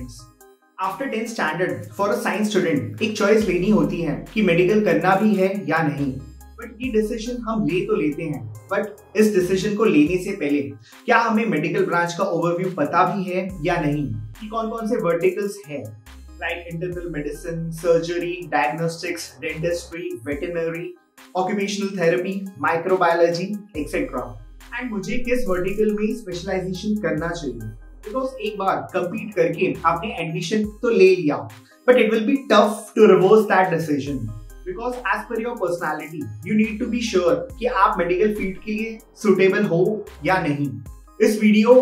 Friends after tenth standard for a science student एक choice लेनी होती है कि मेडिकल करना भी है या नहीं। बट ये डिसीज़न हम ले तो लेते हैं। बट इस डिसीज़न को लेने से पहले, क्या हमें मेडिकल ब्रांच का ओवरव्यू पता भी है या नहीं? कि कौन कौन से वर्टिकल्स है? Like internal medicine surgery diagnostics dentistry veterinary occupational therapy microbiology etcetera and मुझे किस वर्टिकल में स्पेशलाइजेशन करना चाहिए? बिकॉज़ एक बार कंपीट करके आपने एडमिशन तो ले लिया। But it will be tough to reverse that decision because as per your personality you need to be sure कि आप मेडिकल फ़ील्ड के लिए सुटेबल हो या नहीं। इस वीडियो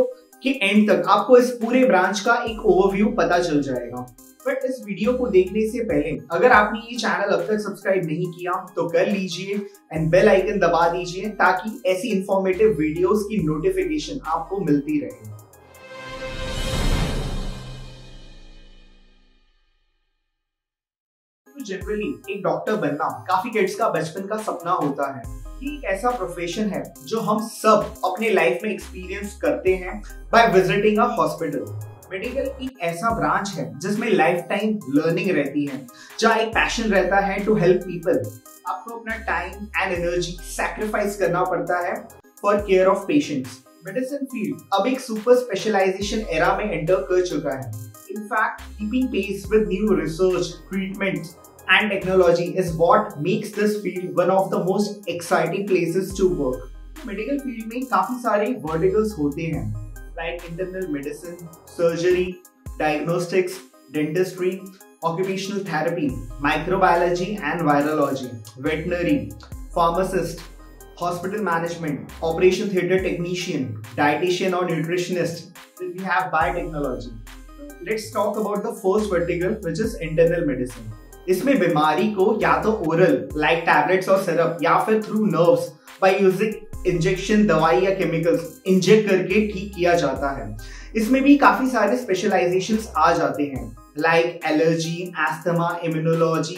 के एंड तक आपको इस पूरे ब्रांच का एक ओवरव्यू पता चल जाएगा। बट इस वीडियो को देखने से पहले, अगर आपने ये चैनल अब तक सब्सक्राइब नहीं किया तो कर लीजिए एंड बेल आइकन दबा दीजिए ताकि ऐसी इंफॉर्मेटिव वीडियोस की नोटिफिकेशन आपको मिलती रहे। जनरली एक डॉक्टर बनना, काफ़ी किड्स का बचपन का सपना होता है ये ऐसा प्रोफेशन है जो हम सब अपने लाइफ में एक्सपीरियंस करते हैं by visiting a hospital medical एक ऐसा ब्रांच है जिसमें लाइफ टाइम लर्निंग रहती है, जहाँ एक पैशन रहता है टू हेल्प पीपल आपको अपना टाइम एंड एनर्जी सैक्रिफाइस करना पड़ता है for care of patients medicine field अब एक सुपर स्पेशलाइजेशन एरा में एंटर कर चुका है. In fact keeping pace with new research treatments and technology is what makes this field one of the most exciting places to work. Medical field में काफी सारे verticals होते हैं like internal medicine surgery diagnostics dentistry occupational therapy, microbiology and virology, veterinary, pharmacist, hospital management, operation theater technician, dietitian or nutritionist. Then we have biotechnology. Let's talk about the first vertical, which is internal medicine. इसमें बीमारी को या तो oral like tablets और syrup या फिर through nerves by using injection दवाई या केमिकल्स इंजेक्ट करके ठीक किया जाता है। इसमें भी काफ़ी सारे स्पेशलाइजेशन आ जाते हैं like allergy asthma immunology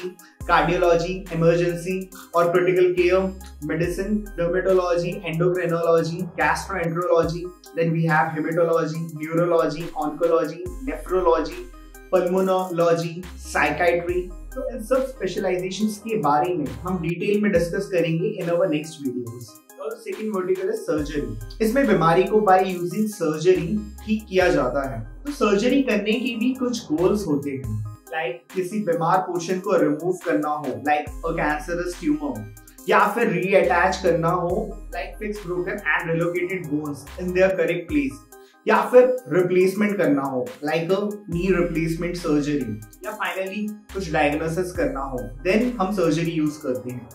cardiology emergency और critical care medicine dermatology endocrinology gastroenterology then we have haematology neurology oncology nephrology pulmonology psychiatry तो इन सब स्पेशलाइजेशन के बारे में हम डिटेल में डिस्कस करेंगे इन अवर नेक्स्ट वीडियोस और सेकंड वर्टिकल है सर्जरी इसमें बीमारी को बाय यूजिंग सर्जरी ठीक किया जाता है। तो सर्जरी करने की भी कुछ गोल्स होते हैं। लाइक like, किसी बीमार पोर्शन को रिमूव करना हो लाइक अ कैंसरस ट्यूमर या फिर रीअटैच करना हो like fix broken and relocated bones in their correct place या फिर रिप्लेसमेंट करना हो like a knee replacement surgery या फाइनली कुछ डायग्नोसिस करना हो देन हम सर्जरी यूज़ करते हैं।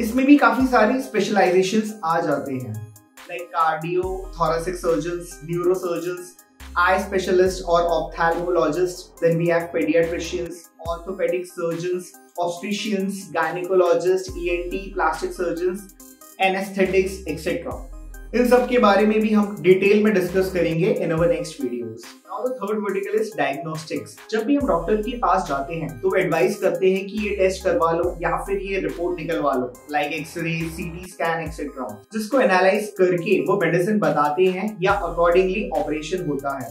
इसमें भी काफ़ी सारे स्पेशलाइजेशंस आ जाते हैं। Like cardio thoracic surgeons neuro surgeons eye specialist और ophthalmologist then we have paediatricians orthopaedic surgeons obstetricians gynaecologist E N T plastic surgeon anaesthetics etcetera इन सब के बारे में भी हम डिटेल में डिस्कस करेंगे in our next videos third vertical is diagnostics जब भी हम डॉक्टर के पास जाते हैं तो एडवाइस करते हैं कि ये टेस्ट करवा लो या फिर ये रिपोर्ट निकलवा लो like x ray CT scan etcetera जिसको एनालाइज करके वो मेडिसिन बताते हैं या अकॉर्डिंगली ऑपरेशन होता है.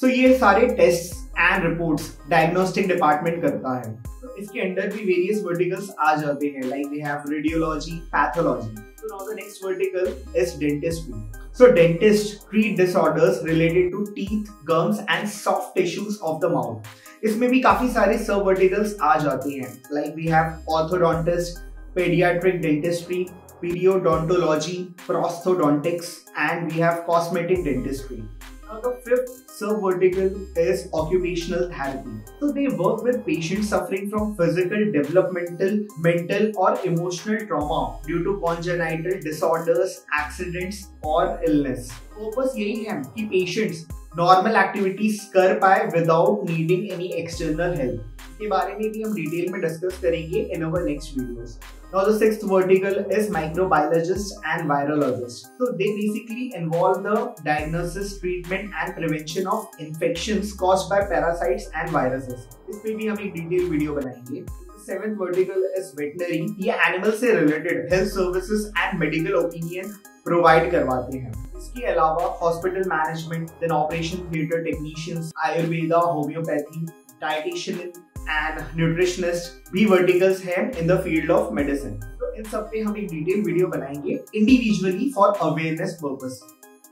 सो so, ये सारे test and reports diagnostic department करता है. तो इसके अंडर भी वेरियस वर्टिकल्स आ जाते हैं like we have radiology pathology now the next vertical is dentistry. So dentists treat disorders related to teeth, gums and soft tissues of the mouth. इसमें भी काफ़ी सारे सब वर्टिकल्स आ जाते हैं like we have orthodontist paediatric dentistry pedodontology prosthodontics and we have cosmetic dentistry Now the fifth sub-vertical is occupational therapy. So they work with patients suffering from physical, developmental, mental or emotional trauma due to congenital disorders, accidents or illness. Purpose यही है कि patients normal activities कर पाए without needing any external help इसके बारे में भी हम डिटेल में डिस्कस करेंगे in our next videos Now the sixth vertical is microbiologists and virologists. So they basically involve the diagnosis, treatment and prevention of infections caused by parasites and viruses. इस पे भी हम एक डिटेल वीडियो बनाएँगे seventh vertical is veterinary ये animal से related health services and medical opinion provide करवाते हैं इसके अलावा hospital management then operation theatre technicians Ayurveda homeopathy dietitian and nutritionist भी वर्टिकल्स हैं in the field of medicine तो इन सब पे हम एक डिटेल वीडियो बनाएँगे इंडिविजुअली फॉर अवेयरनेस पर्पस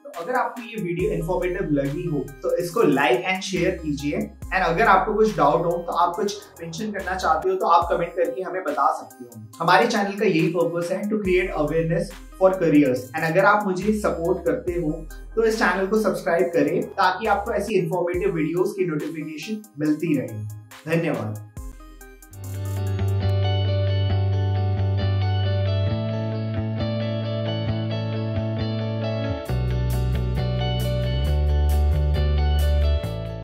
तो अगर आपको ये वीडियो इन्फॉर्मेटिव लगी हो तो इसको लाइक एंड शेयर कीजिए। एंड अगर आपको कुछ डाउट हो तो आप कुछ मेंशन करना चाहते हो तो आप कमेंट करके हमें बता सकते हो। हमारे चैनल का यही पर्पस है to create awareness for careers and अगर आप मुझे सपोर्ट करते हो तो इस चैनल को सब्सक्राइब करें, ताकि आपको ऐसी इन्फॉर्मेटिव वीडियोस की नोटिफिकेशन मिलती रहे। धन्यवाद।